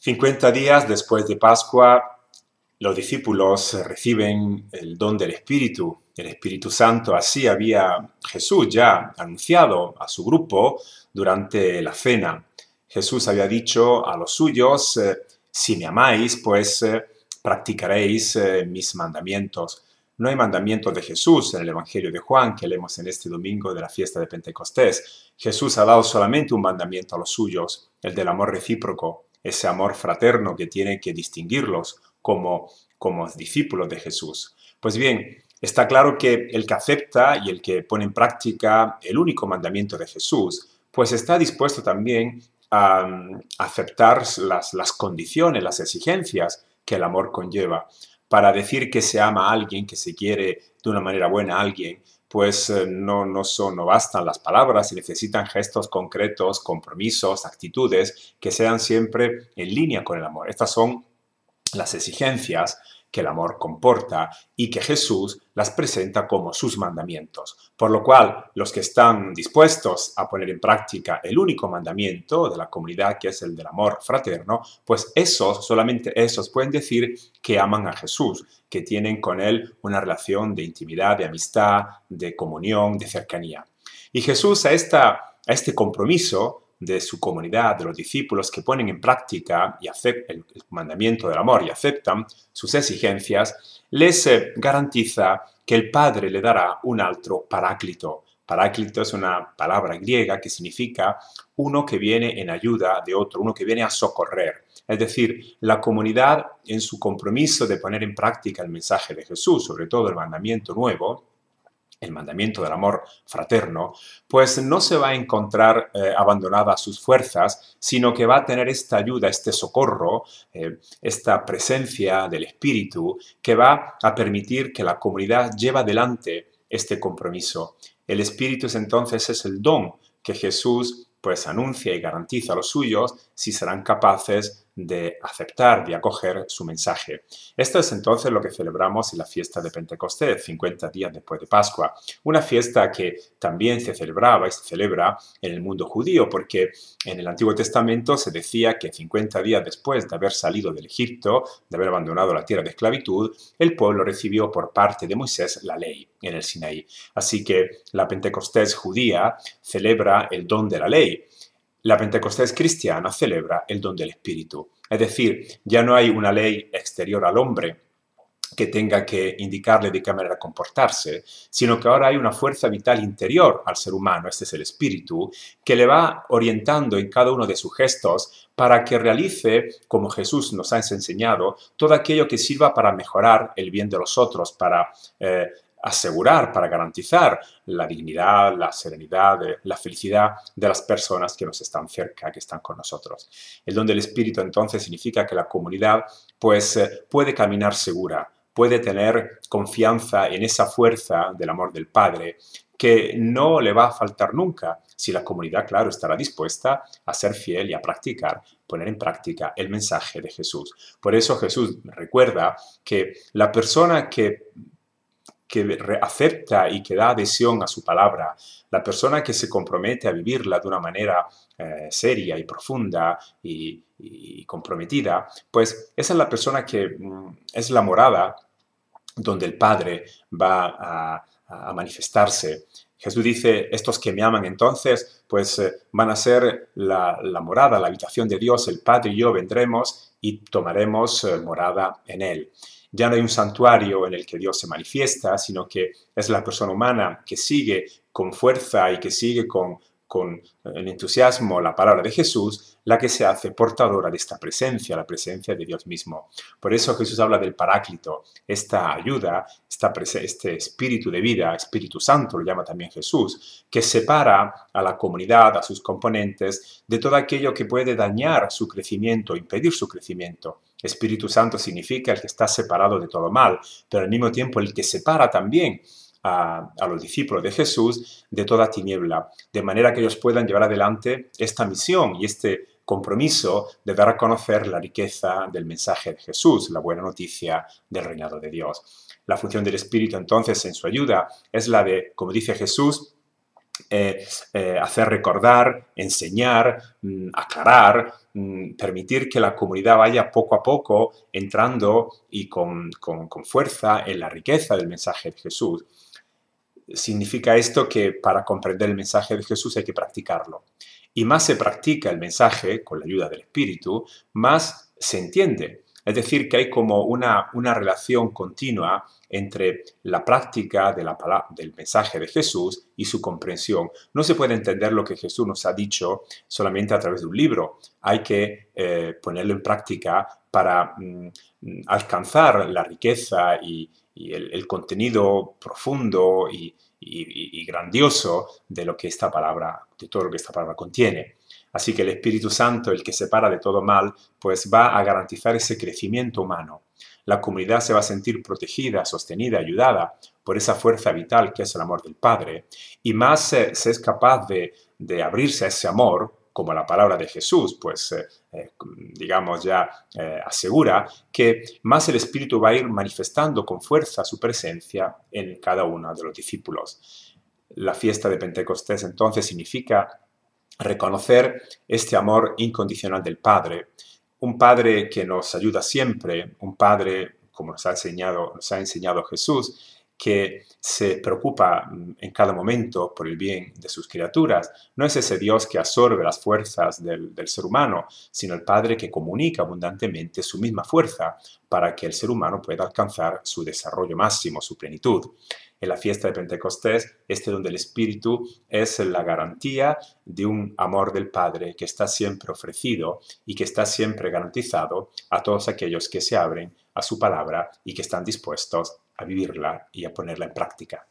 50 días después de Pascua, los discípulos reciben el don del Espíritu, el Espíritu Santo. Así había Jesús ya anunciado a su grupo durante la cena. Jesús había dicho a los suyos, eh, si me amáis, pues eh, practicaréis eh, mis mandamientos. No hay mandamientos de Jesús en el Evangelio de Juan que leemos en este domingo de la fiesta de Pentecostés. Jesús ha dado solamente un mandamiento a los suyos, el del amor recíproco ese amor fraterno que tiene que distinguirlos como, como discípulos de Jesús. Pues bien, está claro que el que acepta y el que pone en práctica el único mandamiento de Jesús, pues está dispuesto también a, aceptar las, las condiciones, las exigencias que el amor conlleva. Para decir que se ama a alguien, que se quiere de una manera buena a alguien, pues eh, no, no, son, no bastan las palabras y necesitan gestos concretos, compromisos, actitudes que sean siempre en línea con el amor. Estas son las exigencias que el amor comporta y que Jesús las presenta como sus mandamientos. Por lo cual, los que están dispuestos a poner en práctica el único mandamiento de la comunidad, que es el del amor fraterno, pues esos, solamente esos pueden decir que aman a Jesús, que tienen con Él una relación de intimidad, de amistad, de comunión, de cercanía. Y Jesús a, esta, a este compromiso de su comunidad, de los discípulos que ponen en práctica y el, el mandamiento del amor y aceptan sus exigencias, les eh, garantiza que el Padre le dará un altro paráclito. Paráclito es una palabra griega que significa uno que viene en ayuda de otro, uno que viene a socorrer. Es decir, la comunidad en su compromiso de poner en práctica el mensaje de Jesús, sobre todo el mandamiento nuevo, el mandamiento del amor fraterno, pues no se va a encontrar eh, abandonada a sus fuerzas, sino que va a tener esta ayuda, este socorro, eh, esta presencia del Espíritu, que va a permitir que la comunidad lleve adelante este compromiso. El Espíritu entonces es el don que Jesús pues anuncia y garantiza a los suyos si serán capaces de aceptar, de acoger su mensaje. Esto es entonces lo que celebramos en la fiesta de Pentecostés, 50 días después de Pascua. Una fiesta que también se celebraba y se celebra en el mundo judío, porque en el Antiguo Testamento se decía que 50 días después de haber salido del Egipto, de haber abandonado la tierra de esclavitud, el pueblo recibió por parte de Moisés la ley en el Sinaí. Así que la Pentecostés judía celebra el don de la ley la Pentecostés cristiana celebra el don del Espíritu. Es decir, ya no hay una ley exterior al hombre que tenga que indicarle de qué manera comportarse, sino que ahora hay una fuerza vital interior al ser humano, este es el espíritu, que le va orientando en cada uno de sus gestos para que realice, como Jesús nos ha enseñado, todo aquello que sirva para mejorar el bien de los otros, para eh, asegurar, para garantizar la dignidad, la serenidad, la felicidad de las personas que nos están cerca, que están con nosotros. El don del Espíritu entonces significa que la comunidad pues eh, puede caminar segura, puede tener confianza en esa fuerza del amor del Padre que no le va a faltar nunca si la comunidad, claro, estará dispuesta a ser fiel y a practicar, poner en práctica el mensaje de Jesús. Por eso Jesús recuerda que la persona que que acepta y que da adhesión a su palabra, la persona que se compromete a vivirla de una manera eh, seria y profunda y, comprometida, pues esa es la persona que mm, es la morada donde el Padre va a, manifestarse. Jesús dice, estos que me aman entonces, pues eh, van a ser la, morada, la habitación de Dios, el Padre y yo vendremos y tomaremos eh, morada en Él. Ya no hay un santuario en el que Dios se manifiesta, sino que es la persona humana que sigue con fuerza y que sigue con, con el entusiasmo la palabra de Jesús, la que se hace portadora de esta presencia, la presencia de Dios mismo. Por eso Jesús habla del paráclito, esta ayuda, esta este espíritu de vida, Espíritu Santo lo llama también Jesús, que separa a la comunidad, a sus componentes, de todo aquello que puede dañar su crecimiento, impedir su crecimiento. Espíritu Santo significa el que está separado de todo mal, pero al mismo tiempo el que separa también a, los discípulos de Jesús de toda tiniebla, de manera que ellos puedan llevar adelante esta misión y este compromiso de dar a conocer la riqueza del mensaje de Jesús, la buena noticia del reinado de Dios. La función del Espíritu entonces en su ayuda es la de, como dice Jesús, eh, eh, hacer recordar, enseñar, mm, aclarar, mm, permitir que la comunidad vaya poco a poco entrando y con, fuerza en la riqueza del mensaje de Jesús. Significa esto que para comprender el mensaje de Jesús hay que practicarlo. Y más se practica el mensaje con la ayuda del Espíritu, más se entiende. Es decir, que hay como una, una relación continua entre la práctica de la del mensaje de Jesús y su comprensión. No se puede entender lo que Jesús nos ha dicho solamente a través de un libro. Hay que eh, ponerlo en práctica para mm, alcanzar la riqueza y, el, contenido profundo y, y, grandioso de lo que esta palabra, de todo lo que esta palabra contiene. Así que el Espíritu Santo, el que separa de todo mal, pues va a garantizar ese crecimiento humano la comunidad se va a sentir protegida, sostenida, ayudada por esa fuerza vital que es el amor del Padre, y más se, es capaz de, abrirse a ese amor, como la palabra de Jesús, pues eh, eh, digamos ya eh, asegura, que más el Espíritu va a ir manifestando con fuerza su presencia en cada uno de los discípulos. La fiesta de Pentecostés entonces significa reconocer este amor incondicional del Padre, un Padre que nos ayuda siempre, un Padre, como nos ha enseñado, nos ha enseñado Jesús, que se preocupa mm, en cada momento por el bien de sus criaturas. No es ese Dios que absorbe las fuerzas del, del, ser humano, sino el Padre que comunica abundantemente su misma fuerza para que el ser humano pueda alcanzar su desarrollo máximo, su plenitud en la fiesta de Pentecostés, este donde el Espíritu es la garantía de un amor del Padre que está siempre ofrecido y que está siempre garantizado a todos aquellos que se abren a su palabra y que están dispuestos a vivirla y a ponerla en práctica.